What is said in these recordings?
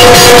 ಅದ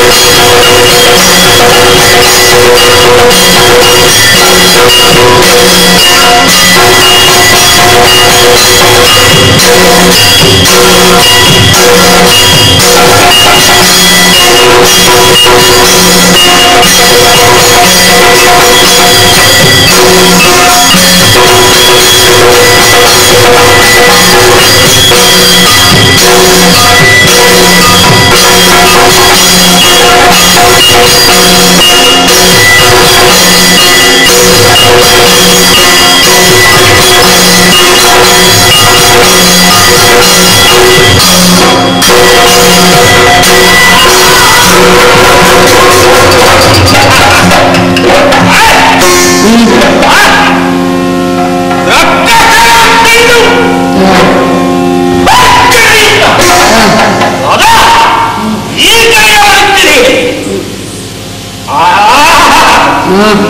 you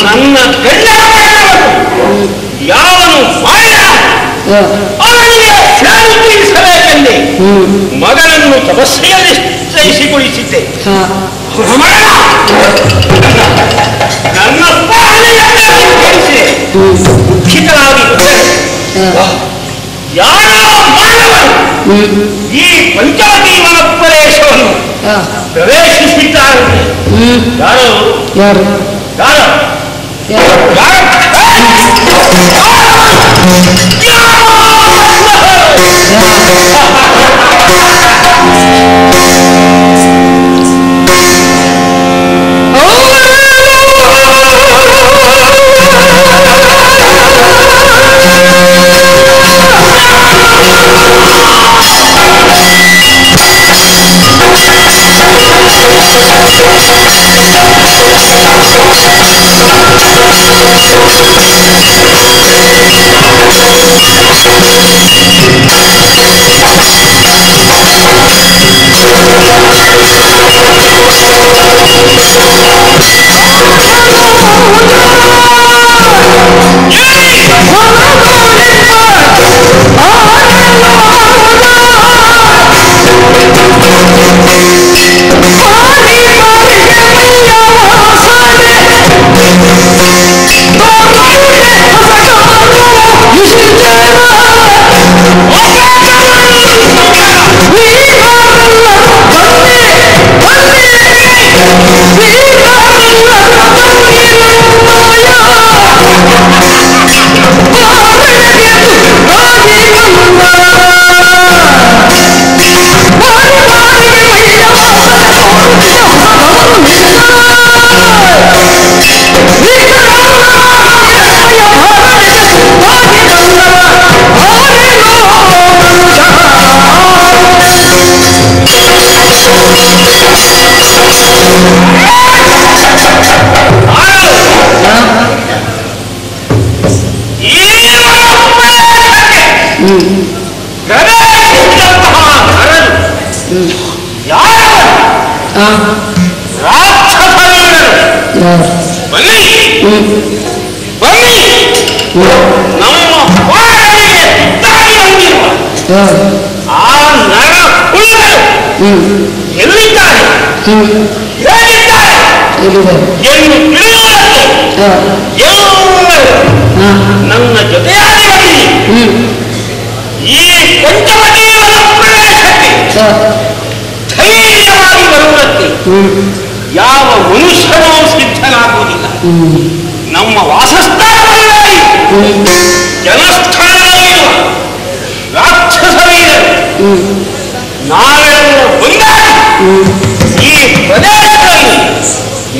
ನನ್ನ ಯಾವನು ಮಾಯ ಅವನಿಗೆ ಶಾಂತಿ ತೀರಿಸಬೇಕೆಂದೇ ಮಗನನ್ನು ತಪಸ್ಸೆಯಲ್ಲಿ ನಿಶ್ಚಯಿಸಿಗೊಳಿಸಿದ್ದೆ ನನ್ನ ಬಂದೆ. ಯಾರೋ ಮಾನವನು ಈ ಪಂಚಾತೀವನ ಪ್ರದೇಶವನ್ನು ಪ್ರವೇಶಿಸಿದ್ದಾರೆ. ಯಾರು? ಯಾರು? ಯಾರು? ಯಾರು? Yeah. ಯಾರು ನನ್ನ ಜೊತೆಯಾಗಿ ಬನ್ನಿ ಈ ಪಂಚವಟಿ ಪ್ರವೇಶಕ್ಕೆ ಧೈರ್ಯವಾಗಿ ಬರುವುದಕ್ಕೆ ಯಾವ ಮನುಷ್ಯನೂ ಸಿದ್ಧನಾಗುವುದಿಲ್ಲ. ನಮ್ಮ ವಾಸಸ್ಥಾನಗಳಲ್ಲಿ ಜನಸ್ಥಾನದಲ್ಲಿರುವ ರಾಕ್ಷಸ ನಾವೆಲ್ಲ ಒಂದಾಗಿ ಈ ಪ್ರದೇಶದಲ್ಲಿ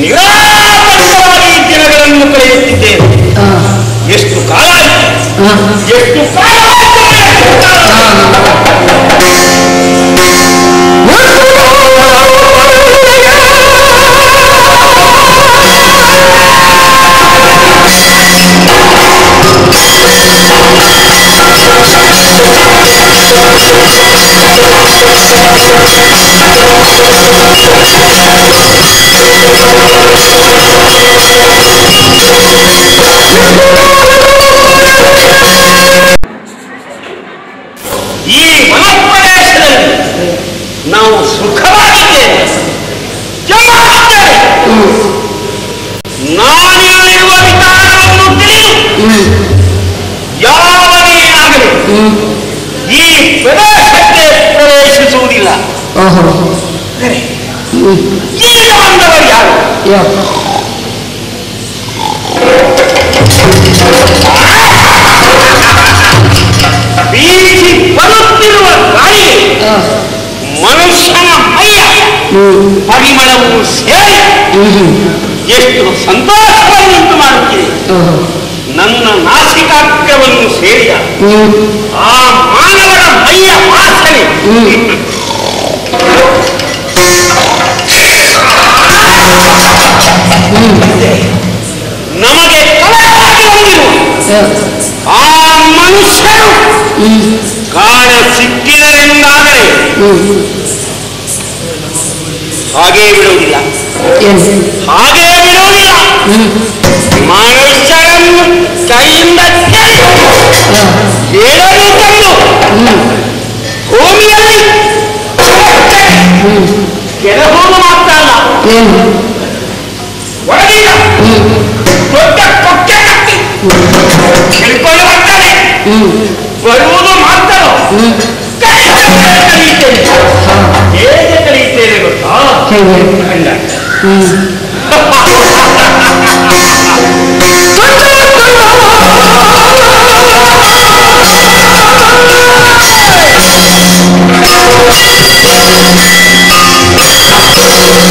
ನಿರಾತಂಕವಾಗಿ ದಿನಗಳನ್ನು ಕಳೆಯುತ್ತಿದ್ದೇವೆ. ಎಷ್ಟು ಕಾಲ ಎಷ್ಟು ಕಾಲ ಈ ವನಪ್ರದೇಶದಲ್ಲಿ ನಾವು ಸುಖವಾಗಿದ್ದೇವೆ. ನಾನಿರುವ ವಿಚಾರವನ್ನು ತಿಳಿದು ಯಾವನೇ ಆಗಲಿ ಈ ಪ್ರದೇಶಕ್ಕೆ ಪ್ರವೇಶಿಸುವುದಿಲ್ಲ. ಓಹೋ ಈಗ ಬಂದವರು ಯಾರು ಯಾ ಬೀಸಿ ಬರುತ್ತಿರುವ ಗಾಳಿ ಆ, ಮನುಷ್ಯನ ಮೈಯ ಹ್ಮ್ ಪರಿಮಳವು ಸೇರಿ ಹ್ಮ್ ಹ್ಮ್ ಎಷ್ಟು ಸಂತೋಷವನ್ನುಂಟು ಮಾಡುತ್ತಿದೆ ಓಹೋ ನನ್ನ ನಾಸಿಕಾಗ್ರವನ್ನು ಸೇರಿದ ಹ್ಮ್ ಆ ಮಾನವನ ಮೈಯ ವಾಸನೆ ನಮಗೆ ಆ ಮನುಷ್ಯರು ಕಾಣ ಸಿಕ್ಕಿದರೆಂದಾದರೆ ಹಾಗೆ ಬಿಡುವುದಿಲ್ಲ. ಹಾಗೆ ಬಿಡುವುದಿಲ್ಲ. ಮನುಷ್ಯರನ್ನು ಕೈಯಿಂದ ಏಳಲು ತಂದು ಭೂಮಿಯಲ್ಲಿ ಕೆಳಹೋದು ಮಾತ್ರ ಅಲ್ಲ ಏನು ಒಳಗಿನ ಹ್ಮ್ ದೊಡ್ಡ ಕೊಕ್ಕೆ ಕಟ್ಟಿ ಹಿಡ್ಕೊಂಡು ಬರ್ತಾನೆ ಹ್ಮ್ ಬರುವುದು ಮಾತ್ರ ಹ್ಮ್ ಕಲಿಯುತ್ತೇನೆ ಹಾ ಹೇಗೆ ಕಲಿಯುತ್ತೇನೆ ಗೊತ್ತಾ ಹೇಗೆ ಕಂಡ ಹ್ಮ್ Yeah.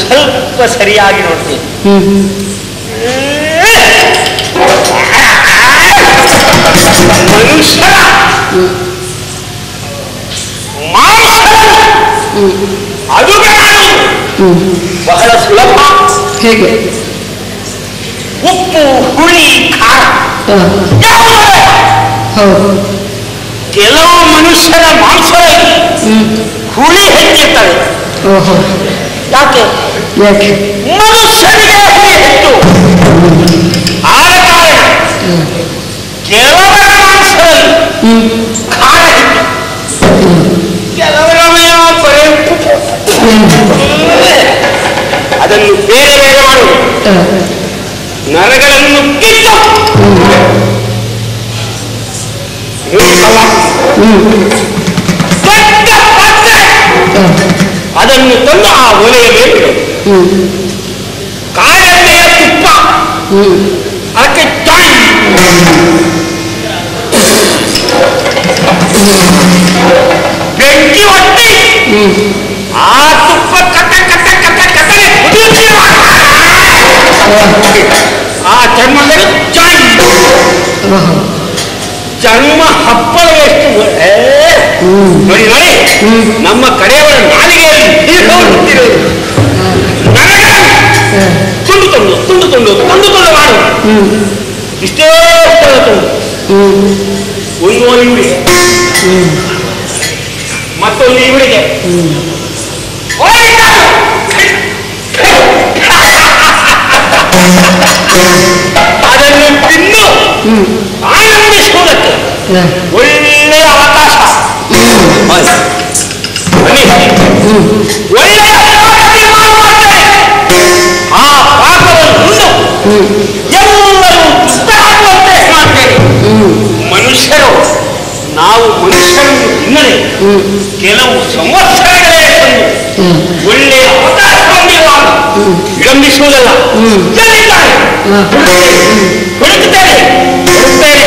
ಸ್ವಲ್ಪ ಸರಿಯಾಗಿ ನೋಡ್ತೀನಿ. ಹ್ಮ್ ಮನುಷ್ಯರ ಮಾಂಸದ ಅದು ಹ್ಮ್ ಬಹಳ ಸುಲಭ. ಹೇಗೆ? ಉಪ್ಪು ಹುಳಿ ಖಾರ. ಆ, ಯಾವುದೂ. ಬೇಡ. ಹೌದು. ಕೆಲವು ಮನುಷ್ಯರ ಮಾಂಸದಲ್ಲಿ ಹ್ಮ್. ಹುಳಿ ಹೆಚ್ಚಿರ್ತವೆ ಓಹೋ. ಯಾಕೆ? ಯಾಕೆ? ಮನುಷ್ಯನಿಗೆ ಹುಳಿ ಹೆಚ್ಚು. ಆದ ಕಾರಣ ಕೆಲವರ ಮಾಂಸದಲ್ಲಿ ಖಾರ ಕೆಲವರ ಬರೀ. ಅದನ್ನು ಬೇರೆ ಬೇರೆ ಮಾಡು. ನರಗಳನ್ನು ಕಿತ್ತು. ದೊಡ್ಡ ಪಾತ್ರೆ ಅದನ್ನು ತಂದು ಆ ಒಲೆಯ ಮೇಲೆ ಕಾಳೆಣ್ಣೆಯ ತುಪ್ಪ. ಅದಕ್ಕೆ ಚಾಯ್. ಬೆಂಕಿ ಹ್ಮ್ ಆ ತುಪ್ಪ ಕಟ ಕಟ ಕಟ್ಟನೆ ಕುದಿಯುತ್ತೆ. ಆ ಚರ್ಮದಲ್ಲಿ ಚಾಯ್. ಚರ್ಮ ಹಪ್ಪಳ ಎಷ್ಟು ನೋಡಿ ನೋಡಿ. ನಮ್ಮ ಕಡೆಯವರ ನೀರು ಹುಟ್ಟಿರೋದು ನನಗೆ ತುಂಡು ತುಂಡು ತುಂಡು ತುಂಡು ತುಂಡು ತುಂಡು ಮಾಡು. ಹ್ಮ್ ಇಷ್ಟೇ ತುಂಡು. ಒಂದು ಇವಳಿಗೆ ಮತ್ತೊಂದು ಇವಳಿಗೆ. ಅದನ್ನು ತಿನ್ನು. ಆನಂದಿಸುವುದಕ್ಕೆ ಒಳ್ಳೆಯ ಅವಕಾಶ. ಒಳ್ಳೆಯ ಆ ಪಾಕವನ್ನು ಎಲ್ಲರೂ ದುಷ್ಟರಾಗುವಂತೆ ಮಾಡ್ತೇವೆ ಮನುಷ್ಯರು ನಾವು ಮನುಷ್ಯರು ತಿನ್ನದೆ ಕೆಲವು ಸಂವತ್ಸರಗಳೇ ಒಳ್ಳೆಯ ಅವಕಾಶ ಹೊಂದಿರುವಾಗ ವಿಳಂಬಿಸುವುದಲ್ಲ ಎಲ್ಲಿದ್ದಾರೆ? ಹುಡುಕುತ್ತೇನೆ ಹುಡುಕ್ತೇನೆ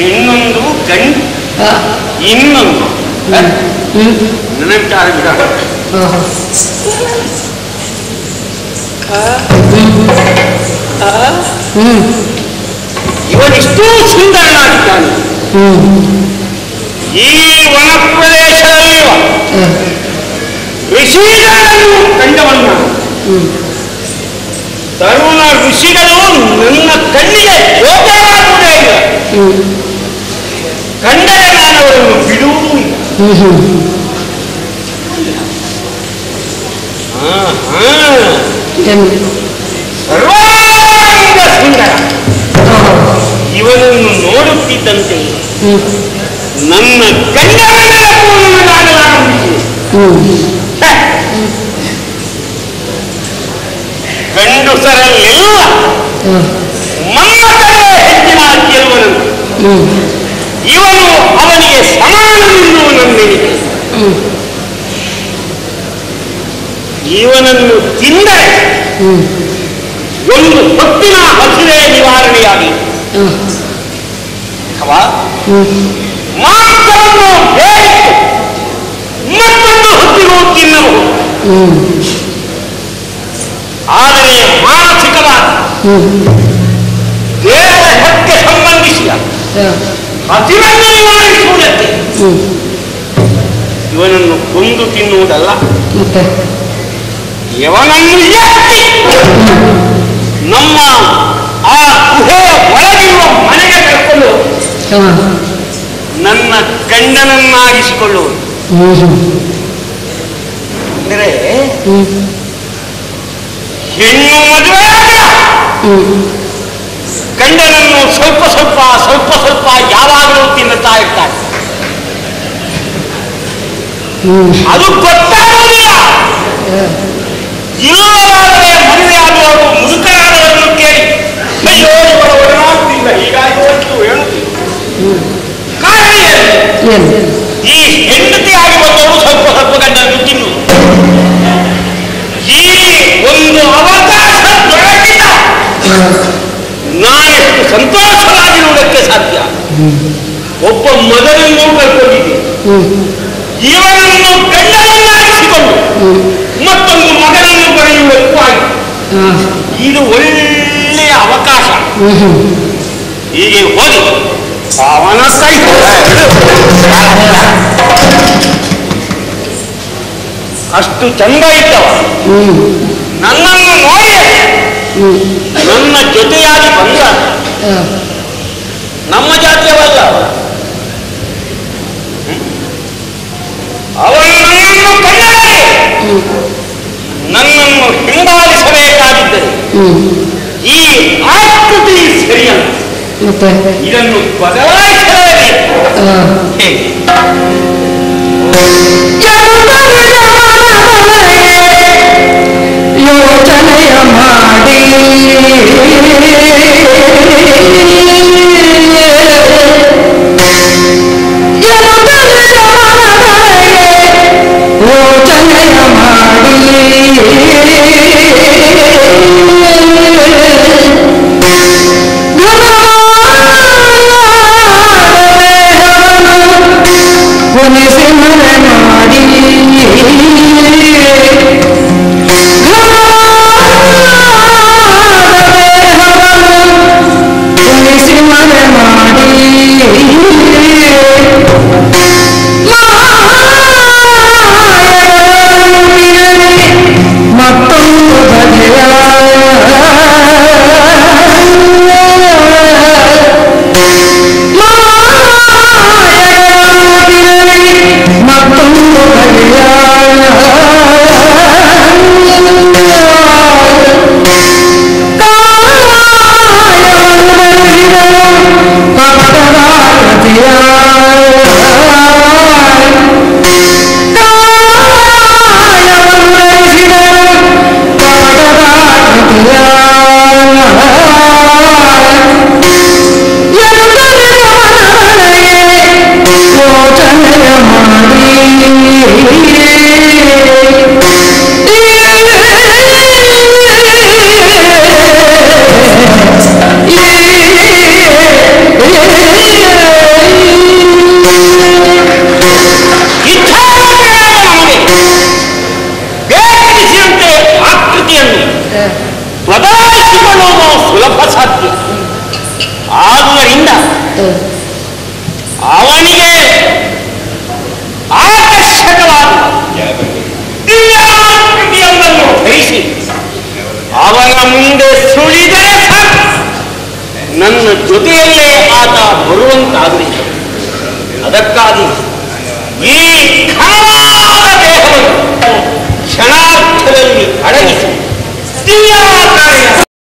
ಇನ್ನೊಂದು ಗಂಡ ಇನ್ನೊಂದು ಇವನಿಷ್ಟೂ ಸುಂದರನಾಗಿದ್ದಾನೆ. ಈ ವನ ಪ್ರದೇಶದಲ್ಲಿರುವ ಋಷಿಗಳನ್ನು ಕಂಡವನ್ನ. ತರುಣ ಋಷಿಗಳು ನನ್ನ ಕಣ್ಣಿಗೆ ಗೋಚರವಾಗುವುದೇ ಇಲ್ಲ. ಕಂಡರೆ ನಾನು ಅವರನ್ನು ಬಿಡುವುದೂ ಇಲ್ಲ. ಸರ್ವಾಂಗ ಸುಂದರ. ಇವನನ್ನು ನೋಡುತ್ತಿದ್ದಂತೆ ನನ್ನ ಕಂಡವನ್ನು ಹ್ಮ್. ಛೆ! ಗಂಡುಸರಲ್ಲೆಲ್ಲ. ಮನ್ಮಥನೇ ಹೆಚ್ಚಿನ ಗೆಲುವನಂತೆ ಇವನು ಅವನಿಗೆ ಸಮಾನವೆಂದು ನನ್ನೆನಿಕೆ ಇವನನ್ನು ತಿಂದರೆ ಒಂದು ಹೊತ್ತಿನ ಹಸಿವೆ ನಿವಾರಣೆಯಾಗಿ. ಅಥವಾ ಮಾಂಸವನ್ನು ಬೇಯಿಸಿ. ಮತ್ತೊಂದು ಹೊತ್ತಿಗೂ ಹ್ಮ್ ಆದರೆ ಮಾನಸಿಕವಾದ ದೇಹಕ್ಕೆ ಸಂಬಂಧಿಸಿದ ಹಸಿವನ್ನು ನಿವಾರಿಸುವುದಕ್ಕೆ ಇವನನ್ನು ಕೊಂದು ತಿನ್ನುವುದಲ್ಲ. ಇವನನ್ನು ಎತ್ತಿ ನಮ್ಮ ಆ ಗುಹೆಯ ಒಳಗಿರುವ ಮನೆಗೆ ಕರ್ಕೊಂಡು ನನ್ನ ಗಂಡನನ್ನಾಗಿಸಿಕೊಳ್ಳುವುದು. ಅಂದರೆ ಹ್ಮ್. ಹೆಣ್ಣು ಮದುವೆ ಗಂಡನನ್ನು ಸ್ವಲ್ಪ ಸ್ವಲ್ಪ ಸ್ವಲ್ಪ ಸ್ವಲ್ಪ ಯಾವಾಗಲೂ ತಿನ್ನುತ್ತಾ ಇರ್ತಾರೆ ಅದು ಗೊತ್ತಾಗುವುದಿಲ್ಲ ಇಲ್ಲವಾದರೆ ಮದುವೆಯಾದವರು ಮುದುಕರಾದವರನ್ನು ಕೇಳಿ ಅಯ್ಯೋ ಇವರ ಒಡನಾಡುತ್ತಿಲ್ಲ ಹೀಗಾಗಿ ಹೇಳುತ್ತಿಲ್ಲ ಕಾರಣ ಏನು? ಈ ಹೆಂಡತಿಯಾಗಿ ಬಂದವರು ಸ್ವಲ್ಪ ಸ್ವಲ್ಪ ಗಂಡನ್ನು ತಿನ್ನು. ಈ ಒಂದು ಅವಕಾಶ ದೊರಕಿದ ನಾನೆಷ್ಟು ಸಂತೋಷವಾಗಿರುವುದಕ್ಕೆ ಸಾಧ್ಯ. ಒಬ್ಬ ಮಗನನ್ನು ಕಳ್ಕೊಂಡಿದ್ದೆ ಇವನನ್ನು ಗಂಡನನ್ನಾಗಿಸಿಕೊಂಡು ಮತ್ತೊಂದು ಮಗನನ್ನು ಪಡೆಯುವುದಕ್ಕೂ ಆಗಿ ಇದು ಒಳ್ಳೆಯ ಅವಕಾಶ. ಹೀಗೆ ಹೋಗಿ ಸೈತ ಅಷ್ಟು ಚಂದ ಇದ್ದವ. ನನ್ನನ್ನು ನೋಡಿ ನನ್ನ ಜೊತೆಯಾಗಿ ಬಂದ. ನಮ್ಮ ಜಾತಿಯವಲ್ಲ? ಅವನು ನನ್ನನ್ನು ನನ್ನನ್ನು ಹಿಂಬಾಲಿಸಬೇಕಾಗಿದ್ದರೆ ಈ ಆಕೃತಿ ಸರಿಯಲ್ಲ. ಮತ್ತೆ ಇದನ್ನು ಬದಲಾಯಿಸಲೇಬೇಕು ಹಾಂ ಹೇಗೆ ಯೋಚನೆಯ ಮಾಡಿ ಯೋಚನೆಯ ಮಾಡಿ